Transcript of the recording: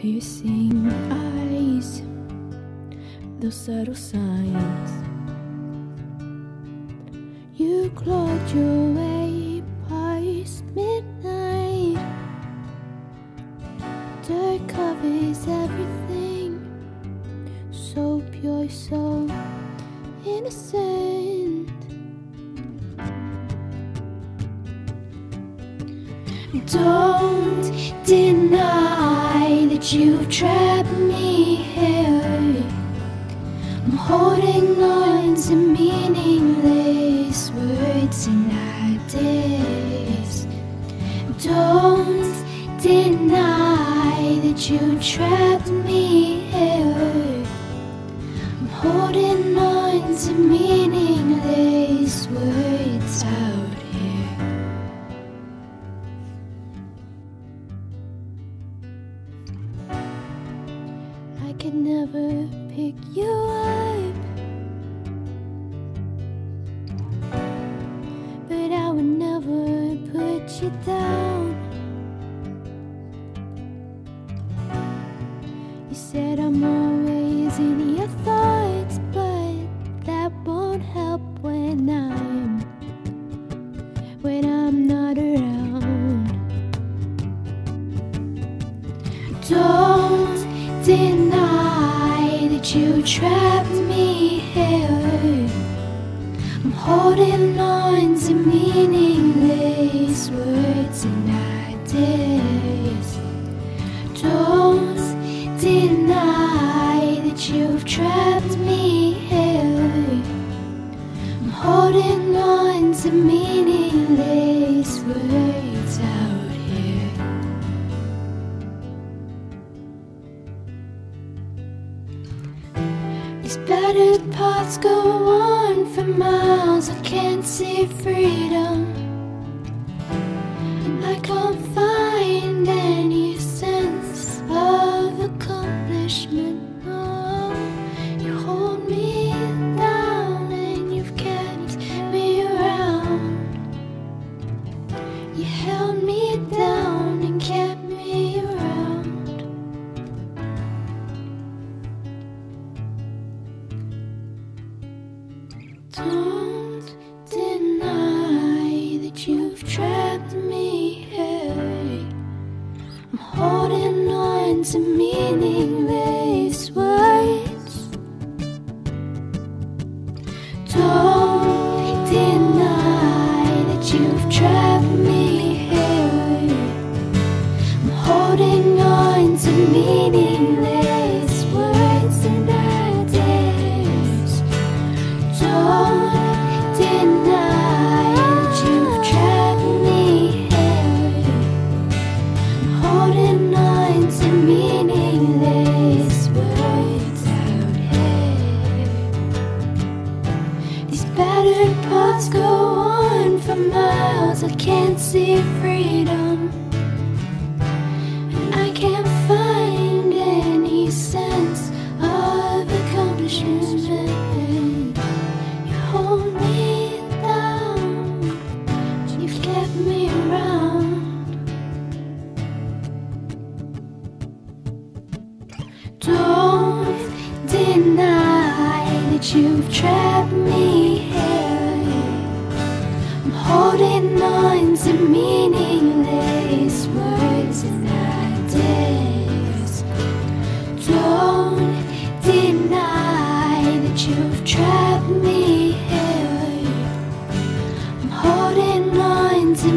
piercing eyes, those subtle signs. You clawed your way past midnight. Dirt covers everything, so pure, so innocent. Don't deny you've trapped me here. I'm holding on to meaningless words and ideas. Don't deny that you trapped me here. I'm holding on to meaningless words out could never pick you up, but I would never put you down. You said I'm always in your thoughts, but that won't help when I'm when I'm not around. Don't deny that you trapped me here. I'm holding on to meaningless words and ideas. Don't deny that you've trapped me here. I'm holding on to meaningless words These battered paths go on for miles. I can't see freedom. Don't deny that you've trapped me here. I'm holding on to meaningless words. Don't deny that you've trapped me go on for miles. I can't see freedom. That you've trapped me here. I'm holding on to meaningless words and ideas. Don't deny that you've trapped me here. I'm holding on to